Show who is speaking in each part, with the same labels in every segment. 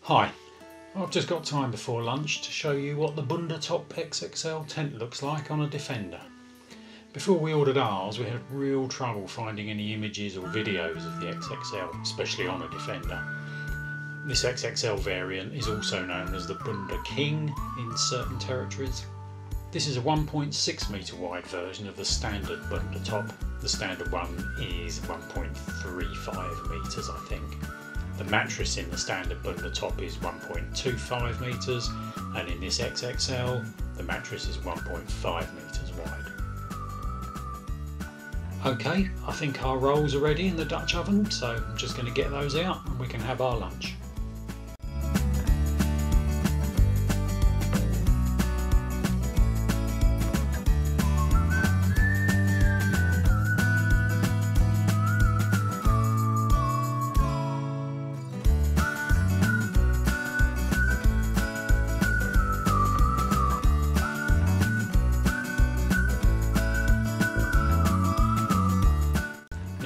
Speaker 1: Hi, I've just got time before lunch to show you what the Bunda Bundutop XXL tent looks like on a Defender. Before we ordered ours we had real trouble finding any images or videos of the XXL, especially on a Defender. This XXL variant is also known as the Bunder King in certain territories. This is a 1.6 metre wide version of the standard. The top the standard one is 1.35 metres I think. The mattress in the standard Bundutop is 1.25 metres and in this XXL the mattress is 1.5 metres wide. Okay, I think our rolls are ready in the Dutch oven so I'm just going to get those out and we can have our lunch.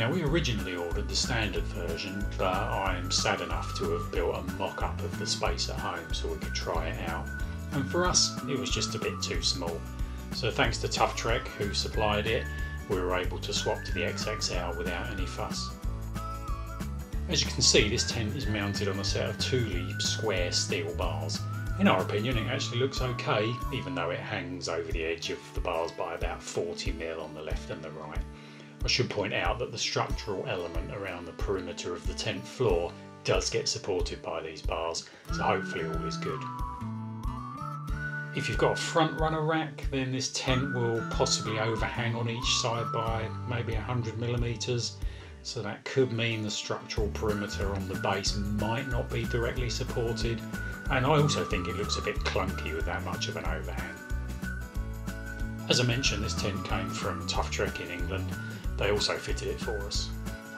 Speaker 1: Now we originally ordered the standard version but I'm sad enough to have built a mock-up of the space at home so we could try it out and for us it was just a bit too small so thanks to Tough Trek who supplied it we were able to swap to the XXL without any fuss. As you can see this tent is mounted on a set of Thule square steel bars. In our opinion it actually looks okay even though it hangs over the edge of the bars by about 40mm on the left and the right. I should point out that the structural element around the perimeter of the tent floor does get supported by these bars, so hopefully all is good. If you've got a front runner rack, then this tent will possibly overhang on each side by maybe 100 millimeters, so that could mean the structural perimeter on the base might not be directly supported, and I also think it looks a bit clunky with that much of an overhang. As I mentioned, this tent came from Tough Trek in England, they also fitted it for us.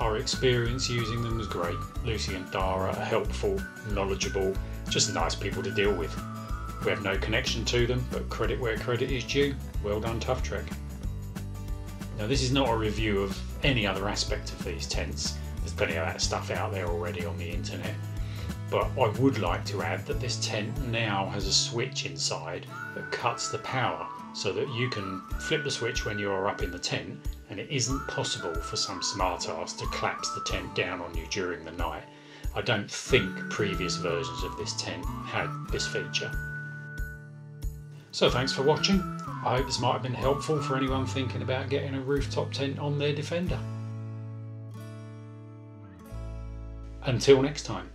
Speaker 1: Our experience using them was great. Lucy and Dara are helpful, knowledgeable, just nice people to deal with. We have no connection to them, but credit where credit is due. Well done, Tough Trek. Now, this is not a review of any other aspect of these tents. There's plenty of that stuff out there already on the internet. But I would like to add that this tent now has a switch inside that cuts the power so that you can flip the switch when you are up in the tent and it isn't possible for some smart ass to collapse the tent down on you during the night. I don't think previous versions of this tent had this feature. So thanks for watching. I hope this might have been helpful for anyone thinking about getting a rooftop tent on their Defender. Until next time.